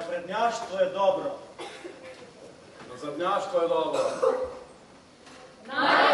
Naprednjaštvo je dobro. Nazadnjaštvo je dobro. Najbolje.